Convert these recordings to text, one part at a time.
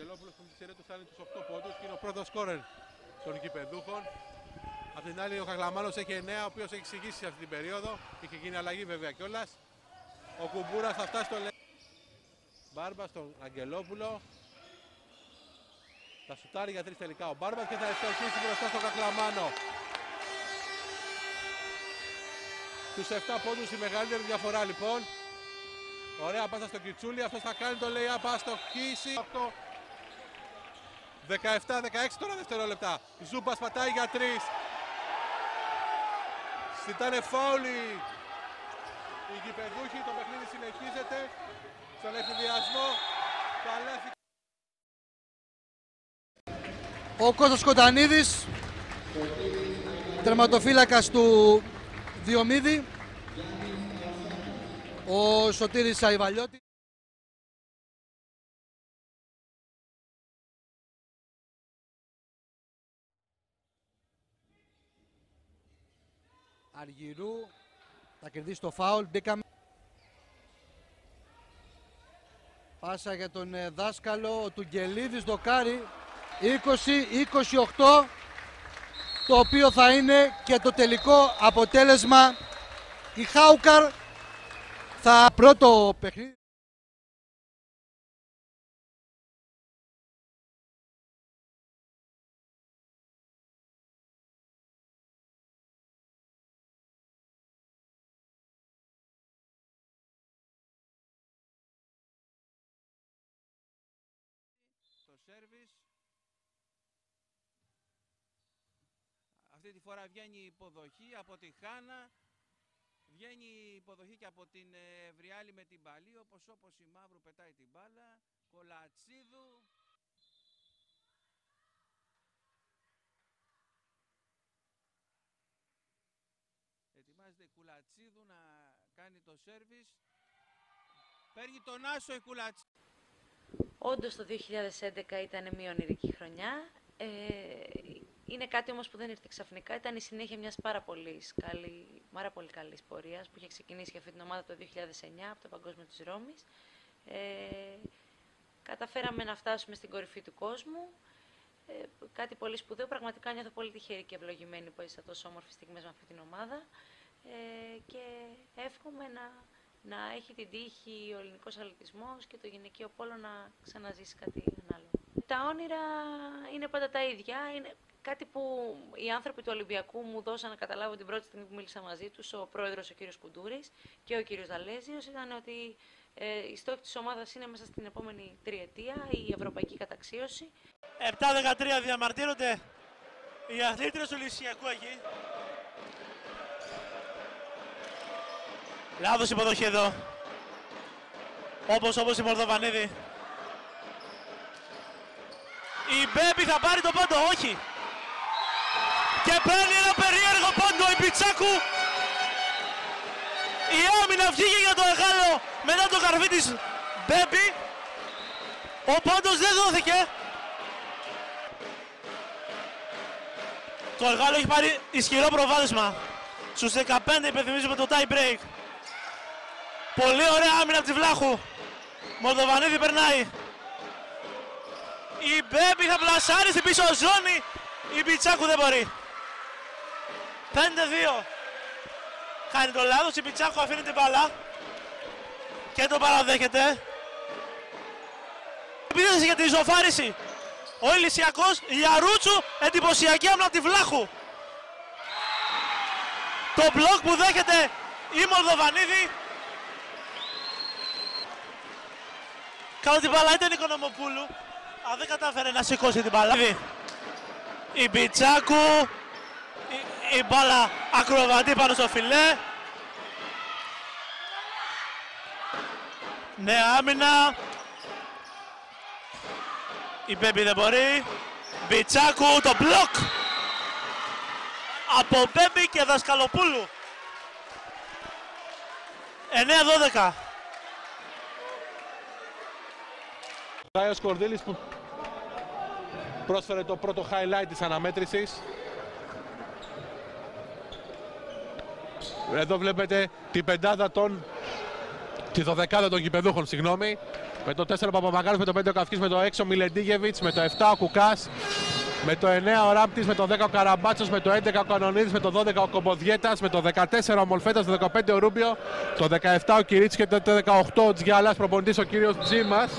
Αγγελόπουλος που με τη σειρά του φτάνει τους 8 πόντους και είναι ο πρώτος σκόρερ των κυπεδούχων. Απ' την άλλη ο Καγλαμάνος έχει 9, ο οποίος έχει εξηγήσει αυτή την περίοδο. Είχε γίνει αλλαγή βέβαια κιόλας. Ο Κουμπούρας θα φτάσει στο λε... Μπάρμπα στον Αγγελόπουλο. Θα σουτάρει για τρεις τελικά ο Μπάρμπας και θα ευστοχίσει μπροστά στον Κακλαμάνο. Τους 7 πόντους η μεγαλύτερη διαφορά λοιπόν. Ωραία πάσα στο Κιτσούλη, αυτός θα κάνει το lay-up, ας το χύσει. 17-16 τώρα δευτερόλεπτα. Ζούμπας πατάει για 3. Ζητάνε φάουλι οι γηπεδούχοι, το παιχνίδι συνεχίζεται. Στον εφηδιασμό, καλάθη. Ο Κώστας Κοντανίδης, τερματοφύλακας του Διομήδη, ο Σωτήρης Αϊβαλιώτη. Αργυρού, θα κερδίσει το φάουλ, μπήκαμε. Πάσα για τον ε, δάσκαλο, ο Τουγκελίδης δοκάρι, 20-28, το οποίο θα είναι και το τελικό αποτέλεσμα. Η Χάουκαρ θα πρώτο παιχνίδι. Αυτή τη φορά βγαίνει η υποδοχή από τη Χάνα. Βγαίνει η υποδοχή και από την ε, Βριάλη με την Παλή, όπως όπως η Μαύρου πετάει την μπάλα. Κολατσίδου. Ετοιμάζεται η Κουλατσίδου να κάνει το σέρβις. Παίρνει τον Άσο η Κουλατσίδου. Όντως το 2011 ήταν μια ονειρική χρονιά. Ε, είναι κάτι όμως που δεν ήρθε ξαφνικά. Ήταν η συνέχεια μιας πάρα πολύ καλή, πάρα πολύ καλής πορείας που είχε ξεκινήσει για αυτή την ομάδα το 2009 από το Παγκόσμιο της Ρώμης. Ε, καταφέραμε να φτάσουμε στην κορυφή του κόσμου. Ε, κάτι πολύ σπουδαίο. Πραγματικά νιώθω πολύ τυχερή και ευλογημένη που έζησα τόσο όμορφη στιγμές με αυτή την ομάδα. Ε, και εύχομαι να, να έχει την τύχη ο ελληνικός αθλητισμός και το γυναικείο πόλο να ξαναζήσει κάτι ανάλογο. Τα όνειρα είναι πάντα τα ίδια. Είναι κάτι που οι άνθρωποι του Ολυμπιακού μου δώσαν να καταλάβω την πρώτη στιγμή που μίλησα μαζί τους, ο πρόεδρος ο κύριος Κουντούρης και ο κύριος Δαλέζιος, ήταν ότι ε, η στόχη της ομάδας είναι μέσα στην επόμενη τριετία η ευρωπαϊκή καταξίωση. 7-13 διαμαρτύρονται οι αθλήτρες του Λυσιακού εκεί. Λάθος υποδοχή εδώ. Όπως, όπως η Μορδοβανίδη. Η Μπέμπη θα πάρει το πόντο, όχι. Και παίρνει ένα περίεργο πόντο η Πιτσάκου. Η άμυνα βγήκε για το Εγάλο μετά το καρφί της Μπέμπη. Ο πόντος δεν δόθηκε. Το Εγάλο έχει πάρει ισχυρό προβάδισμα. Στους 15 υπενθυμίζουμε το tie break. Πολύ ωραία άμυνα από τη Βλάχου. Μολδοβανίδη περνάει. Η Μπέμπη θα πλασάρει στην πίσω ζώνη. Η Πιτσάκου δεν μπορεί. 5-2. Κάνει το λάθος. Η Πιτσάκου αφήνει την μπάλα. Και το παραδέχεται. Επίθεση για τη ζωφάριση. Ο Ηλυσιακός Λιαρούτσου εντυπωσιακή άμυνα από τη Βλάχου. Το μπλοκ που δέχεται η Μολδοβανίδη Καλό την μπάλα ήταν η Οικονομοπούλου. Αλλά δεν κατάφερε να σηκώσει την μπάλα. Η Μπιτσάκου. Η, η μπάλα ακροβατεί πάνω στο φιλέ. Νέα άμυνα. Η Μπέμπη δεν μπορεί. Μπιτσάκου το μπλοκ. Από Μπέμπη και Δασκαλοπούλου. 9-12. Ράιος Κορδίλης που πρόσφερε το πρώτο highlight της αναμέτρησης. Εδώ βλέπετε την πεντάδα των τη δωδεκάδα των γηπεδούχων, συγγνώμη. Με το 4 Παπαμακάρος, με το 5 ο Καυκής, με το 6 ο Μιλεντίγεβιτς, με το 7 ο Κουκάς, με το 9 ο Ράπτης, με το 10 ο Καραμπάτσος, με το 11 ο Κανονίδης, με το 12 ο Κομποδιέτας, με το 14 ο Μολφέτας, το 15 ο Ρούμπιο, το 17 ο Κυρίτς και το 18 ο Τζιάλας, προπονητής ο κύριος Τζίμας.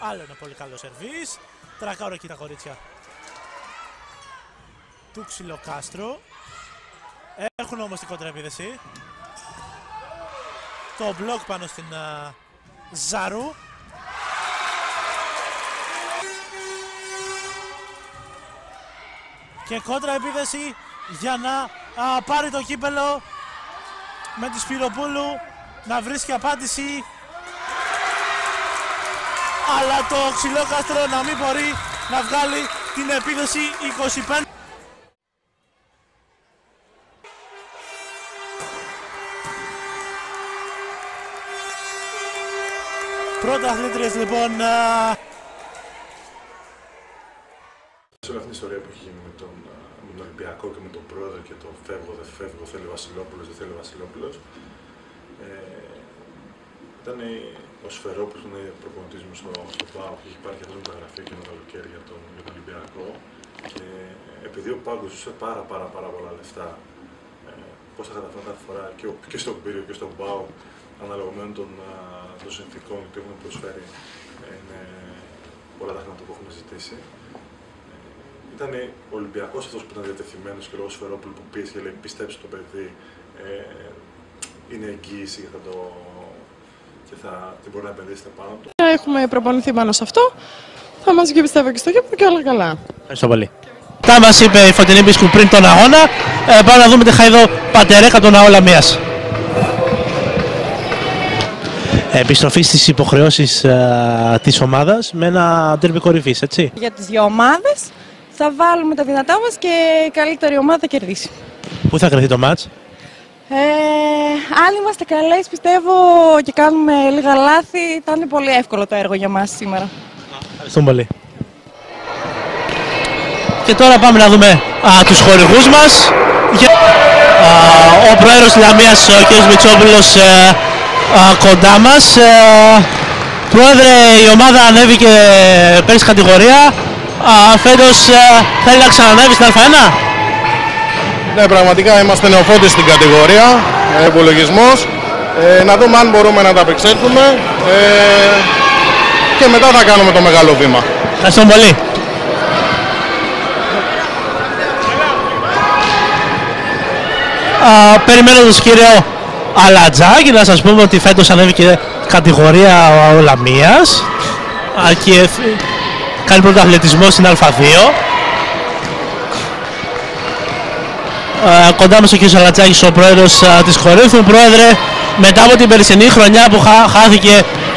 Άλλο ένα πολύ καλό σερβίς. Τρακάω εκεί τα κορίτσια. Του Ξυλοκάστρο. Έχουν όμως την κόντρα επίδεση. Το μπλοκ πάνω στην α, Ζάρου. Και κόντρα επίδεση για να α, πάρει το κύπελο με τη Σπυροπούλου να βρίσκει απάντηση αλλά το ξυλόκαστρο να μην μπορεί να βγάλει την επίδοση 25. Πρώτα αθλήτριες λοιπόν α, Σε όλη αυτή την ιστορία που έχει γίνει με τον, α, με τον Ολυμπιακό και με τον πρόεδρο και το φεύγω, δεν φεύγω, θέλει ο Βασιλόπουλος, δεν θέλει ο Βασιλόπουλος. Ε, ήταν ο Σφερόπουλος που είναι προπονητής μου στο, στο ΠΑΟ και έχει πάρει και αυτό μεταγραφή και το καλοκαίρι για τον, για τον Ολυμπιακό. Και επειδή ο Πάγκος ζούσε πάρα πάρα πάρα πολλά λεφτά, ε, πώς θα καταφέρουν κάθε φορά και, ο, και στον Πύριο και στον ΠΑΟ, αναλογωμένων των, α, των συνθηκών που έχουν προσφέρει, ε, είναι πολλά τα χρήματα που έχουν ζητήσει. Ήταν ο Ολυμπιακός αυτός που ήταν διατεθειμένος και λόγω Σφερόπουλου που πίεσε και λέει πιστέψτε το παιδί, ε, είναι εγγύηση και θα το και θα την μπορεί να επενδύσετε πάνω του. Έχουμε προπονηθεί πάνω σε αυτό. Θα μας βγει πιστεύω και στο γήπεδο και όλα καλά. Ευχαριστώ πολύ. Τα μας είπε η Φωτεινή Μπίσκου πριν τον αγώνα. Ε, πάμε να δούμε τη Χαϊδό Πατερέκα των Αόλα Μίας. Επιστροφή στις υποχρεώσεις ε, της ομάδας με ένα τέρμι κορυφής, έτσι. Για τις δύο ομάδες θα βάλουμε τα δυνατά μας και η καλύτερη ομάδα θα κερδίσει. Πού θα κρυθεί το μάτς. Ε, αν είμαστε καλές πιστεύω και κάνουμε λίγα λάθη θα είναι πολύ εύκολο το έργο για μας σήμερα. Ευχαριστούμε πολύ. Και τώρα πάμε να δούμε α, τους χορηγούς μας. Για- Α, ο πρόεδρος της Λαμίας, ο κ. Μητσόπουλος, ε, α, κοντά μας. Ε, πρόεδρε, η ομάδα ανέβηκε πέρυσι κατηγορία. Α, φέτος ε, θέλει να ξανανέβει στην Α1. Ναι, πραγματικά είμαστε νεοφώτες στην κατηγορία, ε, υπολογισμός. Ε, να δούμε αν μπορούμε να τα απεξέλθουμε ε, και μετά θα κάνουμε το μεγάλο βήμα. Ευχαριστώ πολύ. Α, περιμένοντας τον κύριο Αλατζάκη να σας πούμε ότι φέτος ανέβηκε κατηγορία ο Λαμίας Α, και φ- κάνει πρωταθλητισμό στην Α2 κοντά μας ο κ. Αλατζάκης ο πρόεδρος α, της Κορίνθου πρόεδρε μετά από την περσινή χρονιά που χά- χάθηκε,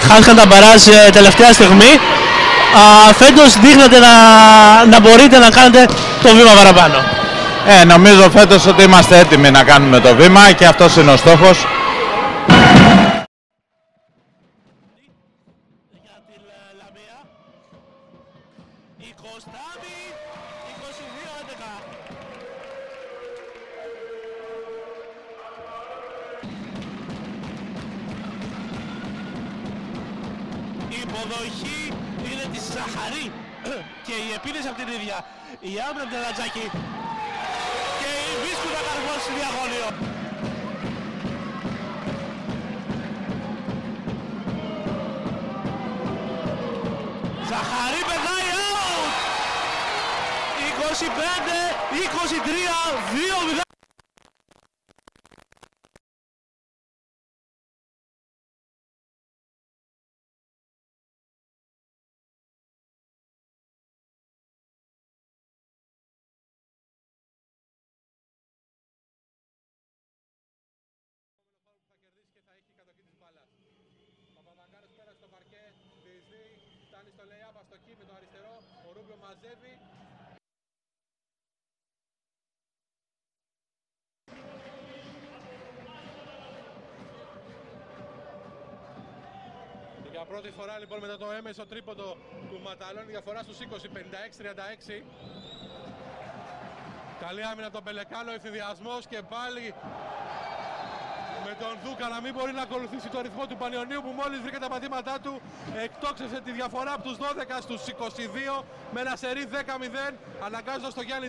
χάθηκαν τα μπαράζ ε, τελευταία στιγμή α, φέτος δείχνετε να, να μπορείτε να κάνετε το βήμα παραπάνω. Ε, νομίζω φέτος ότι είμαστε έτοιμοι να κάνουμε το βήμα και αυτός είναι ο στόχος. Ζαχαρή και η επίδεση από την ίδια. Η άμυνα από την Λατζάκη και η Βίσκου θα καρφώσει διαγώνιο. Ζαχαρή περνάει out! 25, 23, 2-0. Lay-up, αστοχή με το αριστερό, ο Ρούμπιο μαζεύει. Και Για πρώτη φορά λοιπόν μετά το έμεσο τρίποντο του Ματαλών διαφορά στους 20, 56-36. Καλή άμυνα από τον Πελεκάνο, ευθυδιασμός και πάλι με τον Δούκα να μην μπορεί να ακολουθήσει το ρυθμό του Πανιωνίου που μόλις βρήκε τα πατήματά του εκτόξευσε τη διαφορά από τους 12 στους 22 με ένα σερί 10-0 αναγκάζοντας το Γιάννη.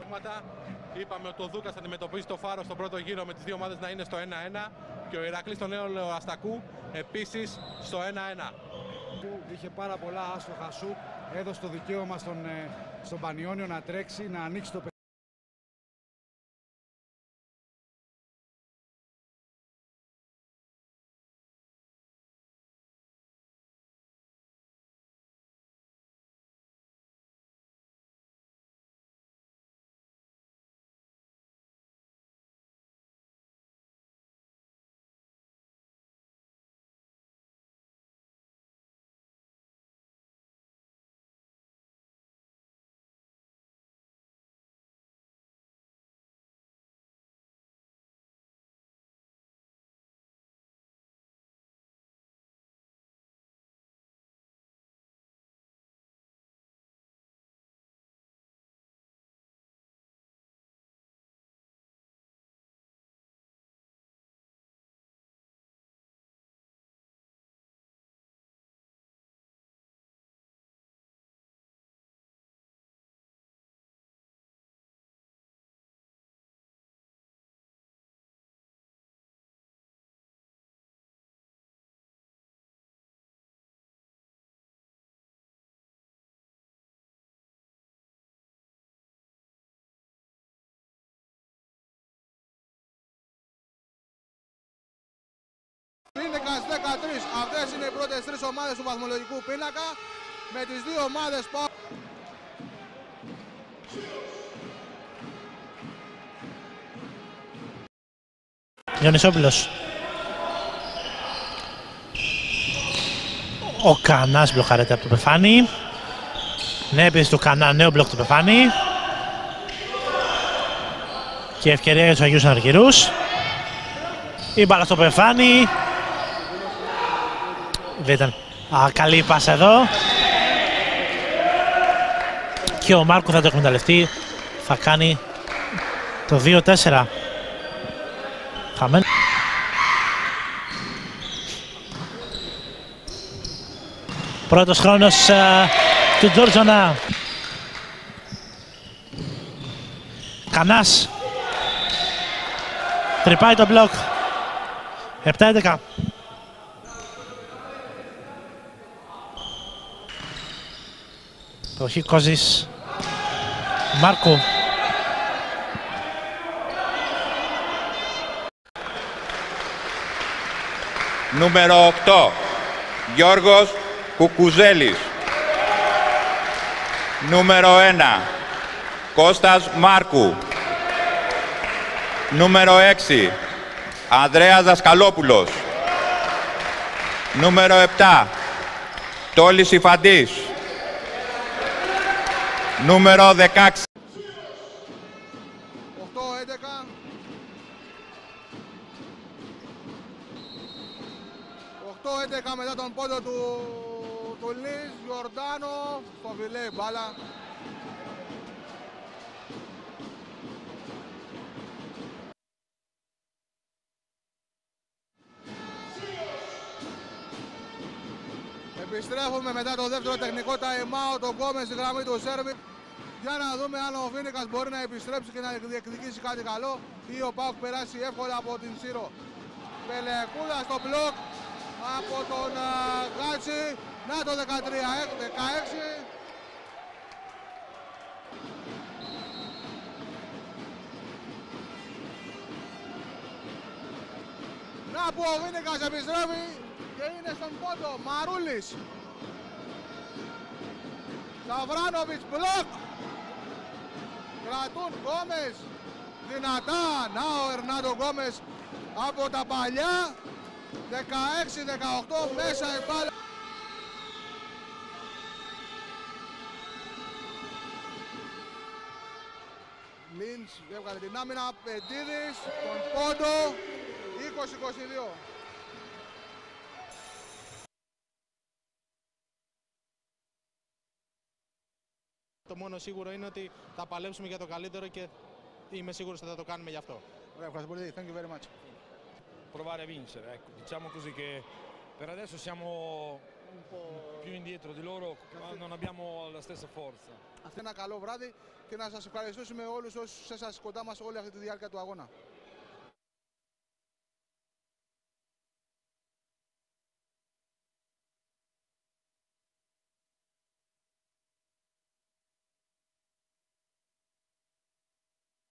Είπαμε ότι ο Δούκας θα αντιμετωπίσει το Φάρο στο πρώτο γύρο με τις δύο ομάδες να είναι στο 1-1 και ο Ηρακλής τον νέο Αστακού επίσης στο 1-1. Είχε πάρα πολλά άστοχα σου, έδωσε το δικαίωμα στον, ε, στον Πανιόνιο να τρέξει, να ανοίξει το Πίνακας 13. Αυτές είναι οι πρώτες τρεις ομάδες του βαθμολογικού πίνακα. Με τις δύο ομάδες πάω. Διονυσόπουλος. Ο Κανάς μπλοκαρέται από το Πεφάνι. Ναι, επίσης του Κανά, νέο μπλοκ του Πεφάνι. Και ευκαιρία για τους Αγίους Αργυρούς. Η μπάλα στο Πεφάνι. Δεν ήταν α, καλή πάσα εδώ. Και ο Μάρκο θα το εκμεταλλευτεί. Θα κάνει το 2-4. Χαμένο. Πρώτος χρόνος α, του Τζόρτζονα. Κανάς. Τρυπάει το μπλοκ. 7-11. Το Κόζης. Μάρκο. Νούμερο 8. Γιώργος Κουκουζέλης. Νούμερο 1. Κώστας Μάρκου. Νούμερο 6. Ανδρέας Δασκαλόπουλος. Νούμερο 7. Τόλης Ιφαντής. Νούμερο 16. 8-11. 8-11 μετά τον πόντο του, του Λις, Γιορτάνο, στο φιλέ η μπάλα. Επιστρέφουμε μετά το δεύτερο τεχνικό time out, ο Γκόμες στη γραμμή του Σέρβι. Για να δούμε αν ο Φίνικας μπορεί να επιστρέψει και να διεκδικήσει κάτι καλό ή ο Πάουκ περάσει εύκολα από την Σύρο. Πελεκούδα στο μπλοκ από τον Γάτσι. Να το 13, 16. Να που ο Βίνικας επιστρέφει και είναι στον πόντο. Μαρούλης. Σαβράνοβιτς μπλοκ. Κρατούν Γκόμες. Δυνατά. Να ο Ερνάντο Γκόμες από τα παλιά. 16-18 μέσα η μπάλα. Λίντς έβγαλε την άμυνα, Πεντίδης, τον πόντο, 20-22. Μόνο sicuro είναι ότι θα παλέψουμε για το καλύτερο και είμαι sicuro ότι θα το κάνουμε γι' αυτό. Ωραία, ευχαριστώ πολύ. Thank you very much. provare a vincere. Ecco, diciamo così che per adesso siamo un po' più indietro di loro, ma non abbiamo la stessa forza. Αυτό είναι ένα καλό βράδυ και να σας ευχαριστήσουμε όλους όσους σας κοντά μας όλη αυτή τη διάρκεια του αγώνα.